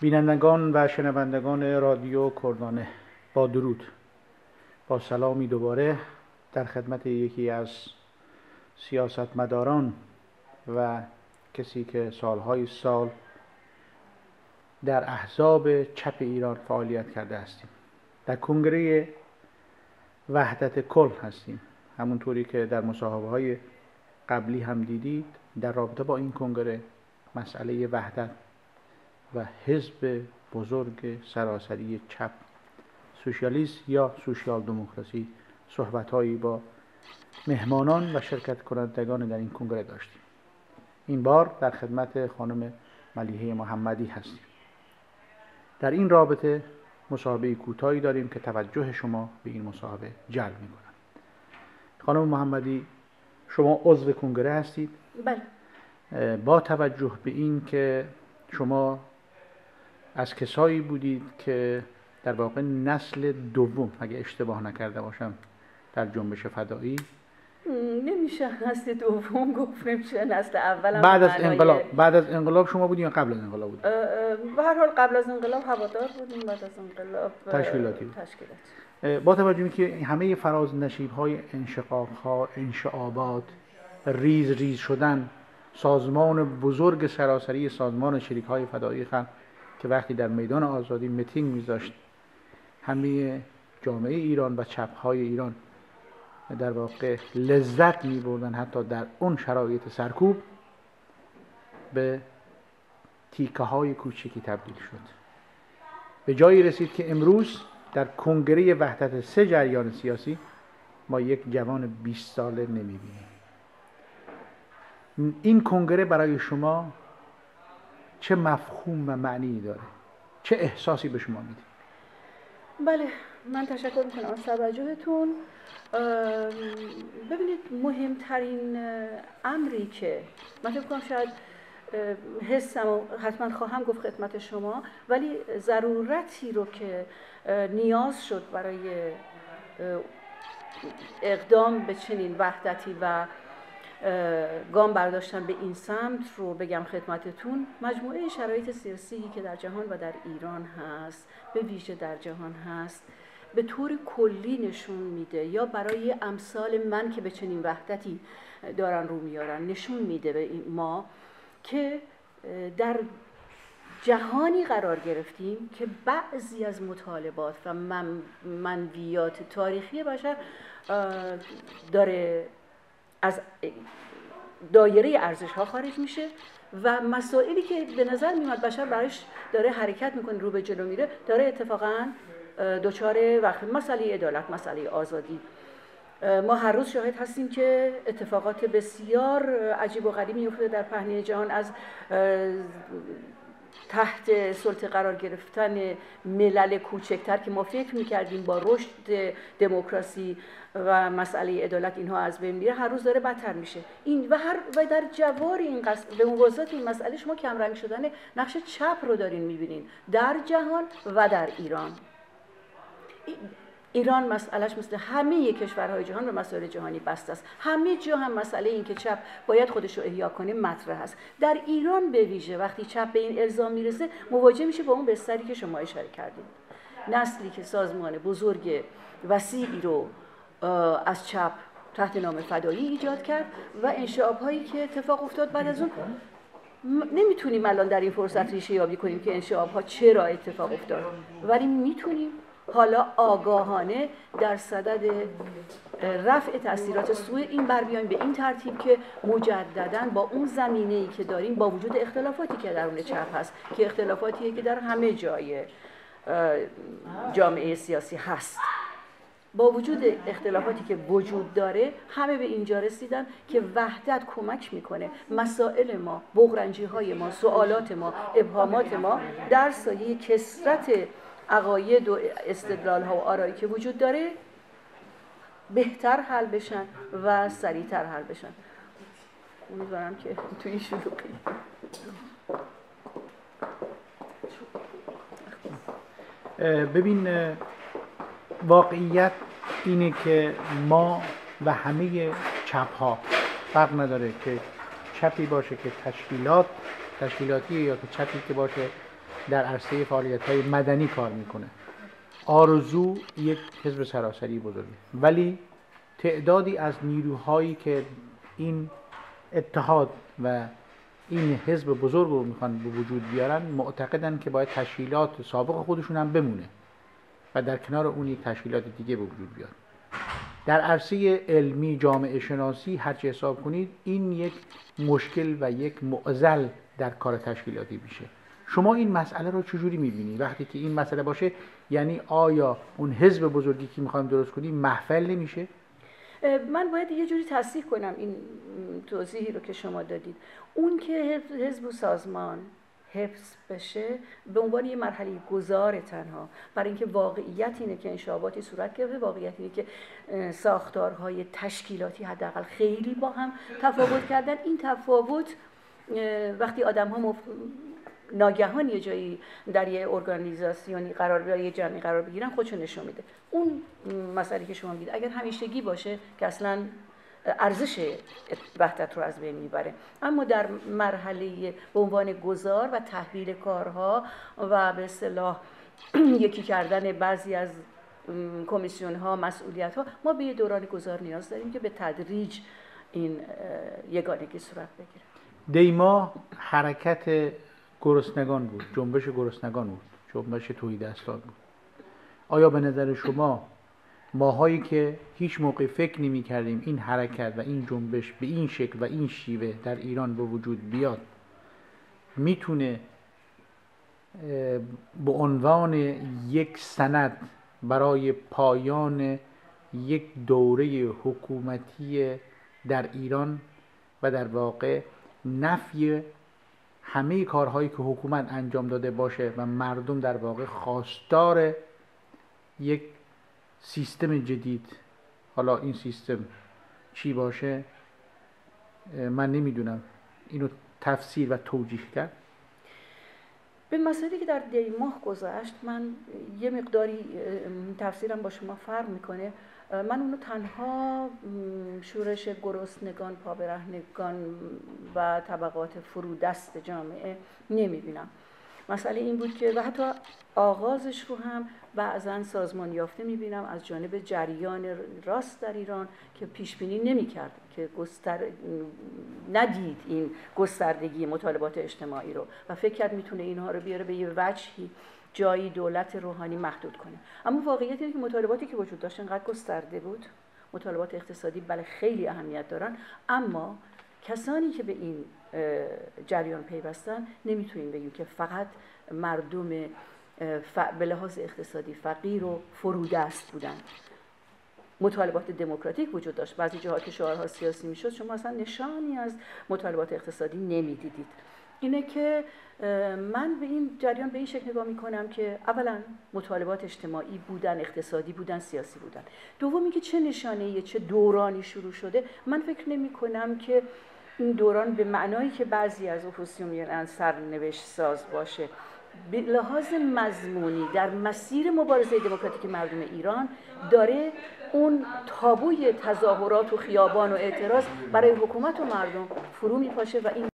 بینندگان و شنوندگان رادیو کردانه با درود. با سلامی دوباره در خدمت یکی از سیاستمداران و کسی که سالهای سال در احزاب چپ ایران فعالیت کرده هستیم. در کنگره وحدت کل هستیم. همونطوری که در مصاحبه های قبلی هم دیدید در رابطه با این کنگره مسئله وحدت و حزب بزرگ سراسری چپ. سوسیالیست یا سوسیال دموکراسی صحبتهایی با مهمانان و شرکت کنندگان در این کنگره داشتیم. این بار در خدمت خانم ملیحه محمدی هستیم. در این رابطه مصاحبه کوتاهی داریم که توجه شما به این مصاحبه جلب می‌کنم. خانم محمدی شما عضو کنگره هستید. بله. با توجه به این که شما از کسایی بودید که در واقع نسل دوم اگه اشتباه نکرده باشم در جنبش فدایی؟ نمیشه نسل دوم گفت نمیشه نسل اول بعد از انقلاب بعد از انقلاب شما بودین یا قبل از انقلاب بودین؟ به هر حال قبل از انقلاب هوادار بودیم بعد از انقلاب تشکیلاتی. تشکیلاتی. با توجه که همه فراز نشیب های انشقاق ها انشعابات ریز ریز شدن سازمان بزرگ سراسری سازمان چریک های فدایی خلق که وقتی در میدان آزادی میتینگ میذاشت همه جامعه ایران و چپ های ایران در واقع لذت می بردن حتی در اون شرایط سرکوب به تیکه های کوچکی تبدیل شد. به جایی رسید که امروز در کنگره وحدت سه جریان سیاسی ما یک جوان 20 ساله نمی‌بینیم. این کنگره برای شما چه مفهوم و معنی داره؟ چه احساسی به شما میده؟ بله من تشکر می‌کنم از توجهتون. ببینید مهمترین امری که من فکر شاید حسم و حتما خواهم گفت خدمت شما ولی ضرورتی رو که نیاز شد برای اقدام به چنین وحدتی و گام برداشتن به این سمت رو بگم خدمتتون. مجموعه شرایط سیاسی که در جهان و در ایران هست به ویژه در جهان هست به طور کلی نشون میده یا برای امثال من که به چنین وحدتی دارن رو میارن نشون میده به ما که در جهانی قرار گرفتیم که بعضی از مطالبات و من منویات تاریخی بشر داره از دایره ارزش ها خارج میشه و مسائلی که به نظر میاد بشر برایش داره حرکت می‌کنه رو به جلو میره داره اتفاقا دچار وقت مسئله عدالت مسئله آزادی. ما هر روز شاهد هستیم که اتفاقات بسیار عجیب و غریبی میفته در پهنه جهان از تحت سلطه قرار گرفتن ملل کوچکتر که ما فکر می‌کردیم با رشد دموکراسی و مسئله عدالت اینها از بین میره هر روز داره بدتر میشه. این و هر و در جوار این قصد به موازات این مسئله شما کمرنگ شدن نقش چپ رو دارین می‌بینین. در جهان و در ایران. ایران مسئلهش مثل همه کشورهای جهان به مسائل جهانی بسته است. همه جا هم مسئله این که چپ باید خودش رو احیا کنه مطرح است. در ایران به ویژه وقتی چپ به این الزام می‌رسه مواجه میشه با اون بستری که شما اشاره کردید نسلی که سازمان بزرگ وسیعی رو از چپ تحت نام فدایی ایجاد کرد و انشعاب هایی که اتفاق افتاد بعد از اون نمی‌تونیم الان در این فرصت ریشه یابی کنیم که انشعاب ها چرا اتفاق افتاد. ولی می‌تونیم. حالا آگاهانه در صدد رفع تاثیرات سوء این بر بیایم به این ترتیب که مجددا با اون زمینه ای که داریم با وجود اختلافاتی که در اون چپ هست که اختلافاتیه که در همه جای جامعه سیاسی هست. با وجود اختلافاتی که وجود داره همه به اینجا رسیدن که وحدت کمک می‌کنه مسائل ما بغرنجی های ما سوالات ما ابهامات ما در سایه کسرت عقاید و استدلال ها و آرایی که وجود داره بهتر حل بشن و سریعتر حل بشن. امیدوارم که توی شروعی ببین واقعیت اینه که ما و همه چپ ها فرق نداره که چپی باشه که تشکیلات تشکیلاتی یا که چپی که باشه در عرصه فعالیت های مدنی کار می‌کنه. آرزو یک حزب سراسری بزرگه. ولی تعدادی از نیروهایی که این اتحاد و این حزب بزرگ رو می‌خوان به وجود بیارن معتقدن که باید تشکیلات سابق خودشون هم بمونه و در کنار اون یک تشکیلات دیگه به وجود بیاد در عرصه علمی جامعه شناسی هرچی حساب کنید این یک مشکل و یک معزل در کار تشکیلاتی میشه. شما این مسئله رو چجوری می‌بینید وقتی که این مسئله باشه یعنی آیا اون حزب بزرگی که می‌خوایم درست کنیم محفل نمیشه؟ من باید یه جوری تصدیق کنم این توضیحی رو که شما دادید. اون که حزب و سازمان حفظ بشه به عنوان یه مرحله گذار تنها برای اینکه واقعیت اینه که انشاباتی صورت گرفته واقعیت اینه که ساختارهای تشکیلاتی حداقل خیلی با هم تفاوت کردن. این تفاوت وقتی آدم ها ناگهان یه جایی در یه ارگانیزاسیونی قرار یا یه جمعی قرار بگیرن خودشون نشون میده. اون مسئله که شما میگید اگر همیشگی باشه که اصلا ارزش وحدت رو از بین می‌بره. اما در مرحله به عنوان گذار و تحویل کارها و به اصطلاح یکی کردن بعضی از کمیسیون ها مسئولیت ها ما به یه دوران گذار نیاز داریم که به تدریج این یگانگی صورت بگیره. دیما حرکت گرسنگان بود جنبش گرسنگان بود جنبش توحید اسلام بود. آیا به نظر شما ماهایی که هیچ موقع فکر نمی کردیم این حرکت و این جنبش به این شکل و این شیوه در ایران به وجود بیاد می‌تونه به عنوان یک سند برای پایان یک دوره حکومتی در ایران و در واقع نفی همه کارهایی که حکومت انجام داده باشه و مردم در واقع خواستار یک سیستم جدید حالا این سیستم چی باشه؟ من نمی‌دونم. اینو تفسیر و توجیه کرد. به مسئله که در دی ماه گذشت من یه مقداری تفسیرم با شما فرق می‌کنه. من اونو تنها شورش گرسنگان پابرهنگان و طبقات فرودست جامعه نمی‌بینم. مسئله این بود که و حتی آغازش رو هم بعضا سازمان یافته می‌بینم از جانب جریان راست در ایران که پیش بینی نمی‌کرد که گستر ندید این گستردگی مطالبات اجتماعی رو. و فکر کرد می‌تونه اینها رو بیاره به یه وجهی جایی دولت روحانی محدود کنه. اما واقعیت اینه که مطالباتی که وجود داشت انقدر گسترده بود مطالبات اقتصادی بله خیلی اهمیت دارن اما کسانی که به این جریان پیوستن نمی‌تونیم بگیم که فقط مردم به لحاظ اقتصادی فقیر و فرودست بودن. مطالبات دموکراتیک وجود داشت. بعضی جاها که شعارها سیاسی می‌شد شما اصلا نشانی از مطالبات اقتصادی نمی‌دیدید. اینه که من به این جریان به این شکل نگاه می‌کنم که اولا مطالبات اجتماعی بودن اقتصادی بودن سیاسی بودن. دوم که چه نشانه چه دورانی شروع شده. من فکر نمی کنم که این دوران به معنایی که بعضی از اپوزیسیون میگن سرنوشت ساز باشه. به لحاظ مضمونی در مسیر مبارزه دموکراتیک مردم ایران داره اون تابوی تظاهرات و خیابان و اعتراض برای حکومت و مردم فرو میپاشه و این